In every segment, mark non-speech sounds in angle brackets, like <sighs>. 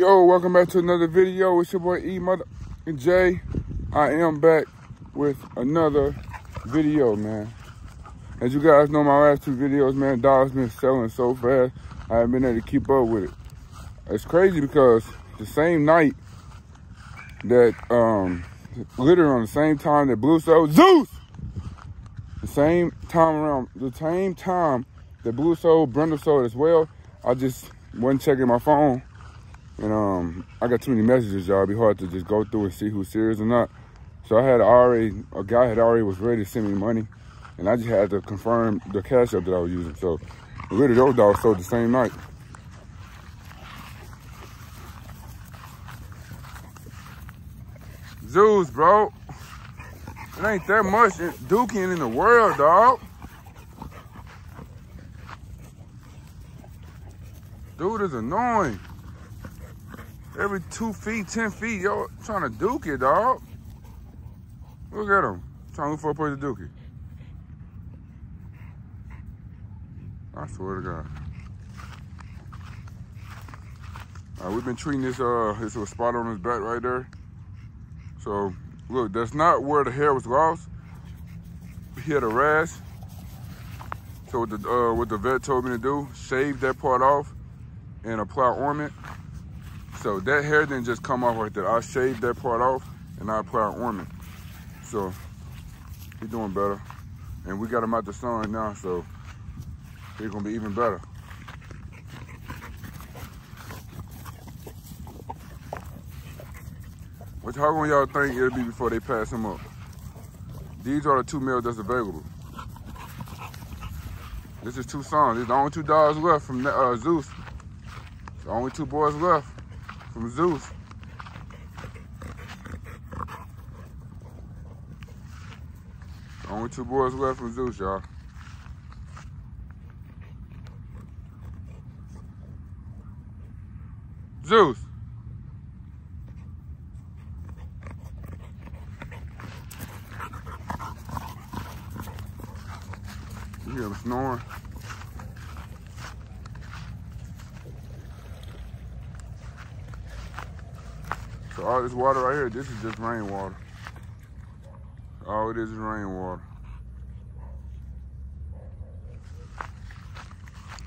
Yo, welcome back to another video. It's your boy E Mother and Jay. I am back with another video, man. As you guys know, my last two videos, man, dogs been selling so fast. I haven't been able to keep up with it. It's crazy because the same night that, um, literally on the same time that Blue sold Zeus, the same time around, the same time that Blue sold, Brenda sold as well. I just wasn't checking my phone and um, I got too many messages, y'all. It'd be hard to just go through and see who's serious or not. So I had already, a guy had already was ready to send me money. And I just had to confirm the cash app that I was using. So literally those dogs sold the same night. Zeus, bro. It ain't that much duking in the world, dog. Dude is annoying. Every two feet, 10 feet, y'all trying to duke it, dog. Look at him. Trying to look for a place to duke it. I swear to God. We've been treating this, uh, this little spot on his back right there. So, look, that's not where the hair was lost. He had a rash. So what the, uh, what the vet told me to do, shave that part off and apply ointment. So that hair didn't just come off like that. I shaved that part off and I applied ornament. So he's doing better. And we got him out the sun now, so he's gonna be even better. What how long y'all think it'll be before they pass him up? These are the two males that's available. This is two sons. There's the only two dogs left from uh, Zeus. The only two boys left from Zeus. Only two boys left from Zeus, y'all. Zeus. You hear him snoring? So all this water right here, this is just rainwater. All it is is rainwater.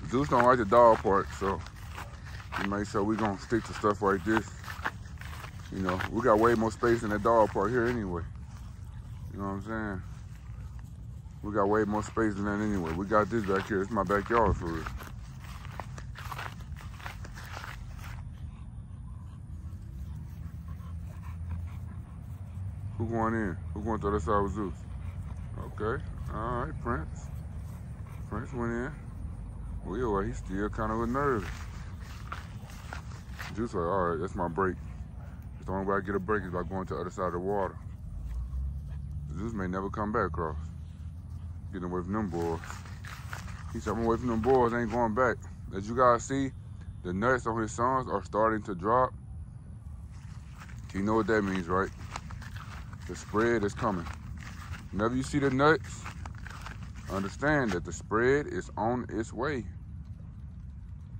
Zeus don't like the dog part, so we make sure we gonna stick to stuff like this. You know, we got way more space in the dog part here anyway. You know what I'm saying? We got way more space than that anyway. We got this back here. It's my backyard for real. Who going in? Who going to the other side with Zeus? Okay. All right, Prince. Prince went in. Well, he's still kind of a nervous. Zeus like, all right, that's my break. It's the only way I get a break is by going to the other side of the water. Zeus may never come back across. Getting away from them boys. He said, I'm away from them boys, ain't going back. As you guys see, the nuts on his sons are starting to drop. You know what that means, right? The spread is coming. Whenever you see the nuts, understand that the spread is on its way.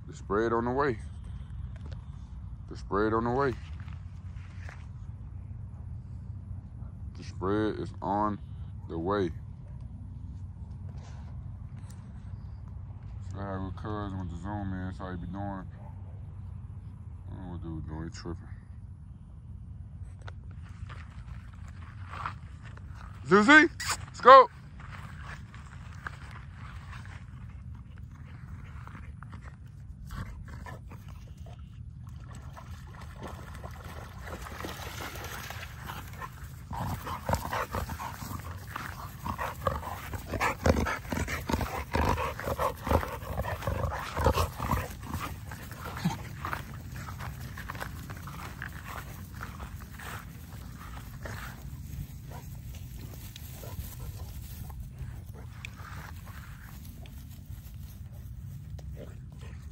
The spread on the way. The spread on the way. The spread is on the way. So I have a cousin with the Zoom that's how he be doing. I don't know what dude doing, he tripping. Zuzi, let's go.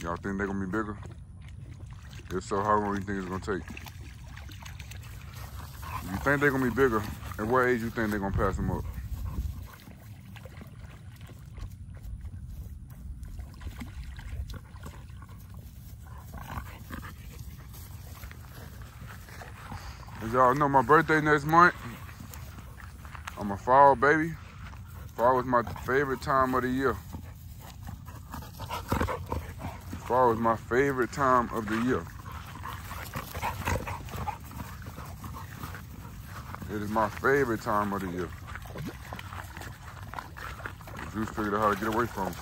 Y'all think they're gonna be bigger? If so, how long do you think it's gonna take? You think they're gonna be bigger? At what age you think they're gonna pass them up? As y'all know, my birthday next month. I'm a fall baby. Fall is my favorite time of the year. Fall is my favorite time of the year. It is my favorite time of the year. The figured out how to get away from.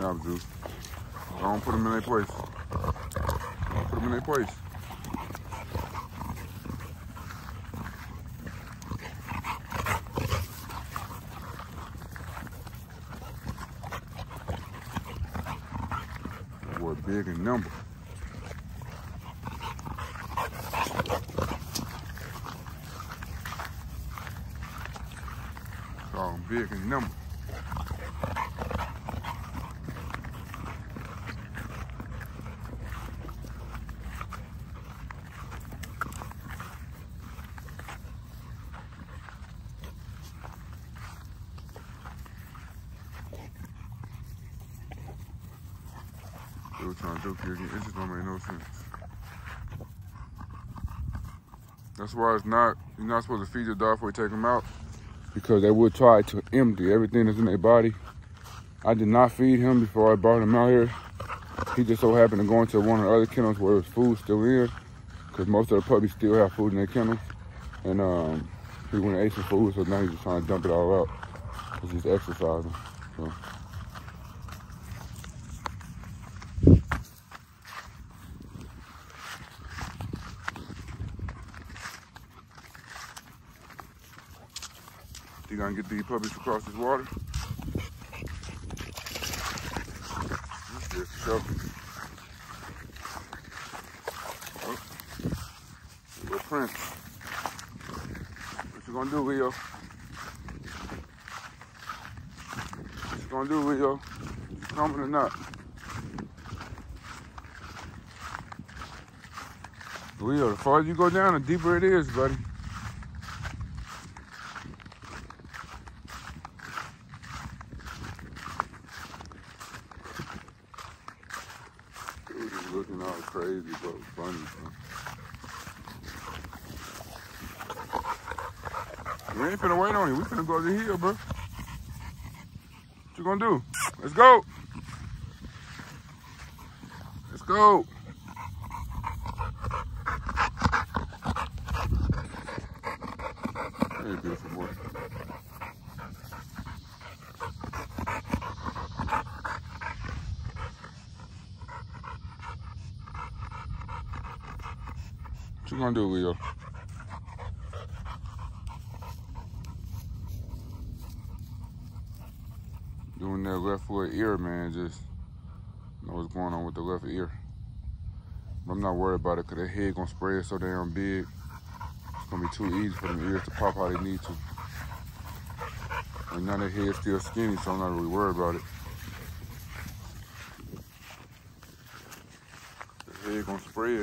Now, Juice. Don't put them in their place. Put them in their place. Boy, big in number. Oh, big in number. They were trying to joke here again. It just don't make no sense. That's why it's not, you're not supposed to feed your dog before you take them out because they will try to empty everything that's in their body. I did not feed him before I brought him out here. He just so happened to go into one of the other kennels where his food still in because most of the puppies still have food in their kennels. And um, he went and ate some food, so now he's just trying to dump it all out because he's exercising. So. Gonna get these puppies across this water? Sure. Oh, little Prince. What you gonna do, Leo? What you gonna do, Leo? You coming or not? Leo, the farther you go down, the deeper it is, buddy. Dude is looking all crazy, but funny, man. We ain't finna wait on you. We finna go to the hill, bro. What you gonna do? Let's go. Let's go. Hey, beautiful boy. What you gonna do, Leo? Doing that left foot ear, man, just know what's going on with the left ear. But I'm not worried about it because that head gonna it so damn big. It's gonna be too easy for them ears to pop how they need to. And now their head's still skinny, so I'm not really worried about it. The head gonna spray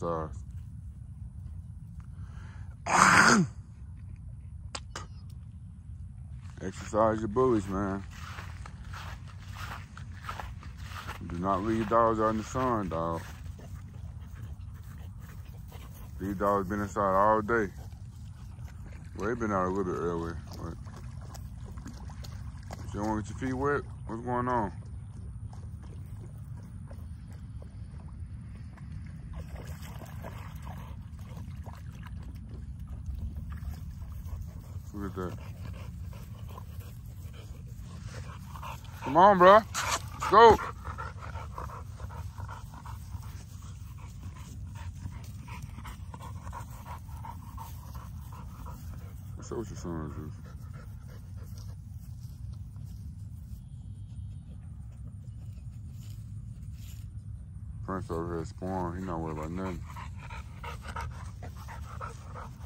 Good <coughs> exercise. Your bullies, man. Do not leave dogs out in the sun, dog. These dogs been inside all day. Well, they been out a little bit earlier, but you don't want to get your feet wet? What's going on? Look. Come on, bro. Let's go. Up with your son, Zeus? Prince over here spawn. He not worried about nothing.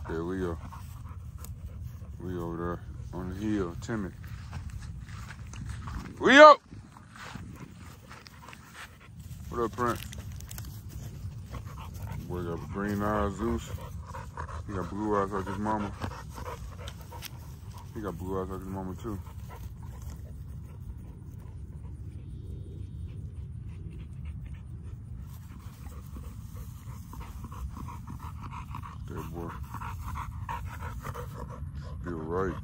we Leo. Leo over there on the hill, timid. Leo! What up, Prince? Boy got green eyes, Zeus. He got blue eyes like his mama. He got blue eyes like his mama, too. That boy. Feel right.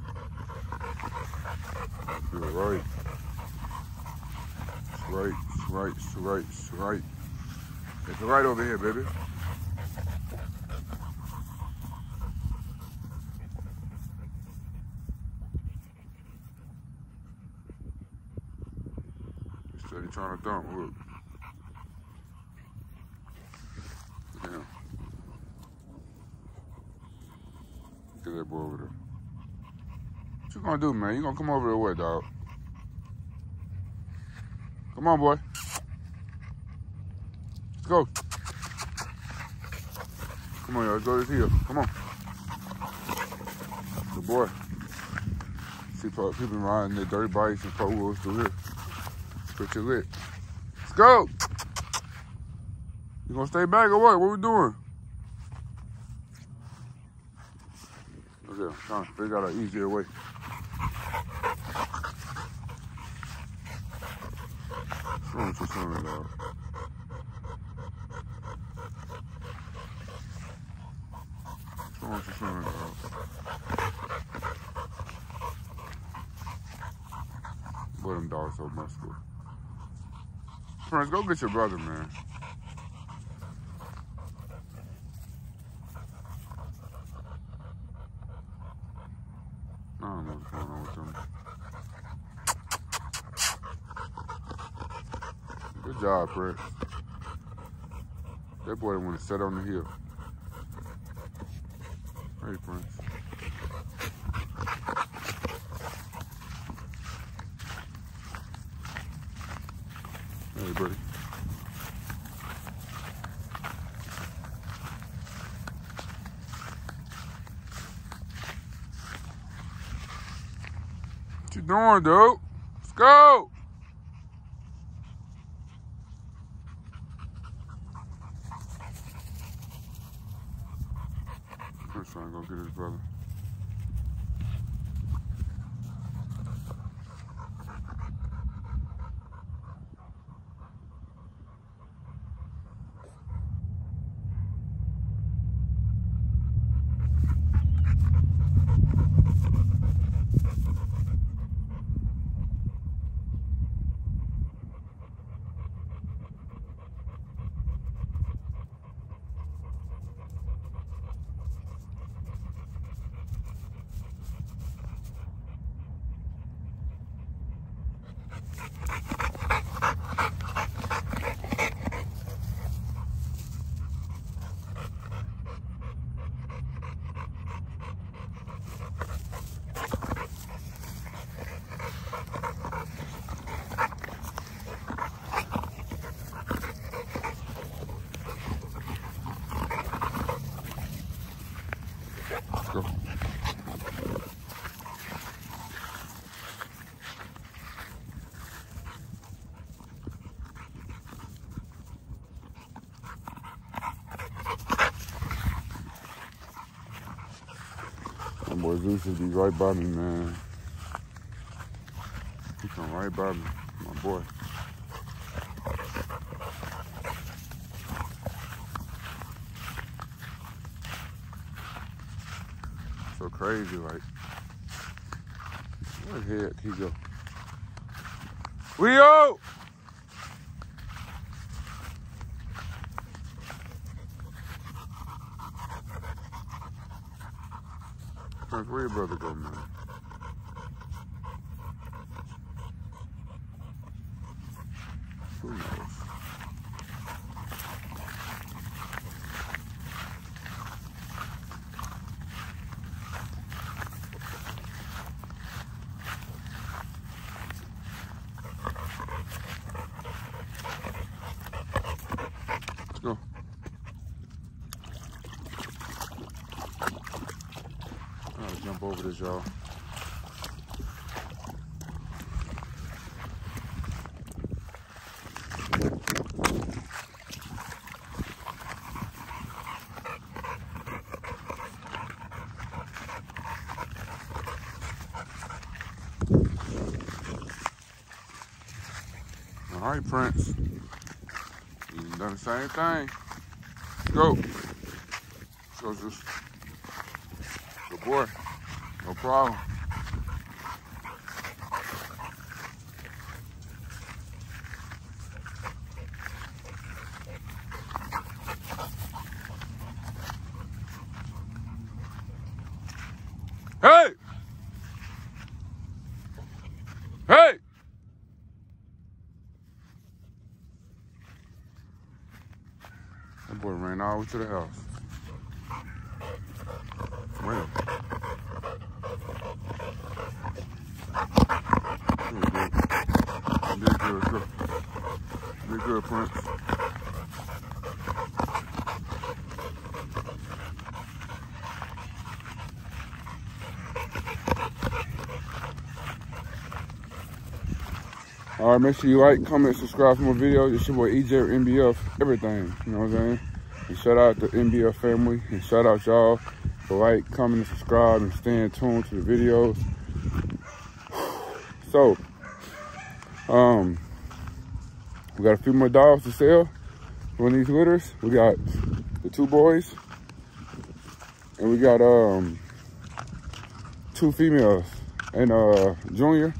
Feel right. It's right, it's right, it's right, it's right. It's right over here, baby. Steady trying to dump, look. Damn. Look at that boy over there. What you gonna do, man? You gonna come over there what, dog? Come on, boy. Go. Come on, y'all. Go this hill. Come on. Good boy. See people riding their dirty bikes and four wheels through here. Put your lit. Let's go. You gonna stay back or what? What we doing? Okay, I'm trying to figure out an easier way. Wrong with your son, dog? What's wrong with your son, dog? Boy, them dogs so muscular. Friends, go get your brother, man. Good job, Fred. That boy want to set on the hill. Hey, Prince. Hey, buddy. What you doing, dude? Let's go. Chris trying to go get his brother. Let's go. Zeus should be right by me, man. He come right by me, my boy. So crazy, like. Where the heck he go? Leo! Prince, where your brother go, man? Who knows? Let's go. I gotta jump over this, y'all. All right, Prince. You done the same thing. Go. So just, good boy. No problem. Hey! Hey! That boy ran all to the house. Good. Good. Prince. All right, make sure you like, comment, subscribe for more videos. It's your boy EJ NBF, everything. You know what I'm saying? And shout out to the NBF family and shout out y'all for like, comment, and subscribe and staying tuned to the videos. <sighs> So, um, we got a few more dogs to sell. Of these litters. We got the two boys and we got um two females and uh junior.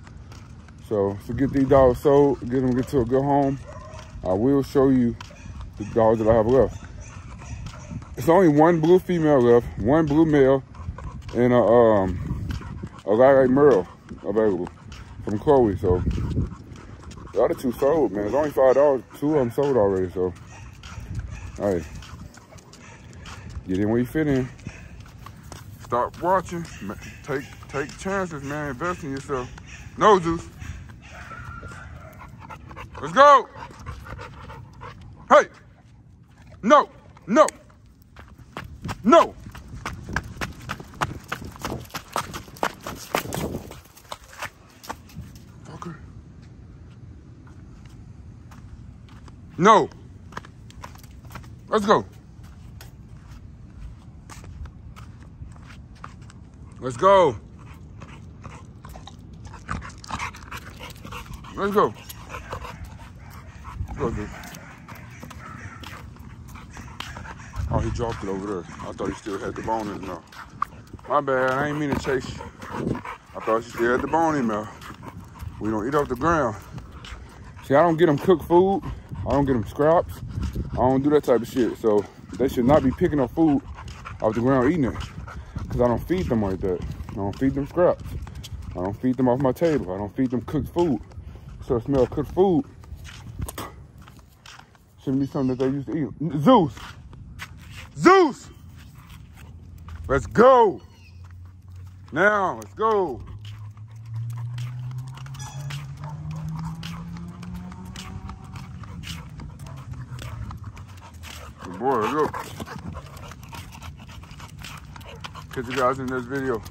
So to get these dogs sold, get them get to a good home, I will show you the dogs that I have left. It's only one blue female left, one blue male, and a um a lilac merle available from Chloe. So the other two sold, man. It's only five dollars. Two of them sold already. So, all right, get in where you fit in. Stop watching. Take take chances, man. Invest in yourself. No, juice. Let's go. Hey. No. No. No. Fucker. No. Let's go. Let's go. Let's go. Let's go, dude. Oh, he dropped it over there. I thought he still had the bone in mouth. My bad, I ain't mean to chase you. I thought he still had the bone in mouth. We don't eat off the ground. See, I don't get them cooked food. I don't get them scraps. I don't do that type of shit. So they should not be picking up food off the ground eating it. Because I don't feed them like that. I don't feed them scraps. I don't feed them off my table. I don't feed them cooked food. So smell cooked food. Shouldn't be something that they used to eat. Zeus! Zeus! Let's go! Now, let's go. Good boy, go. Catch you guys in this video.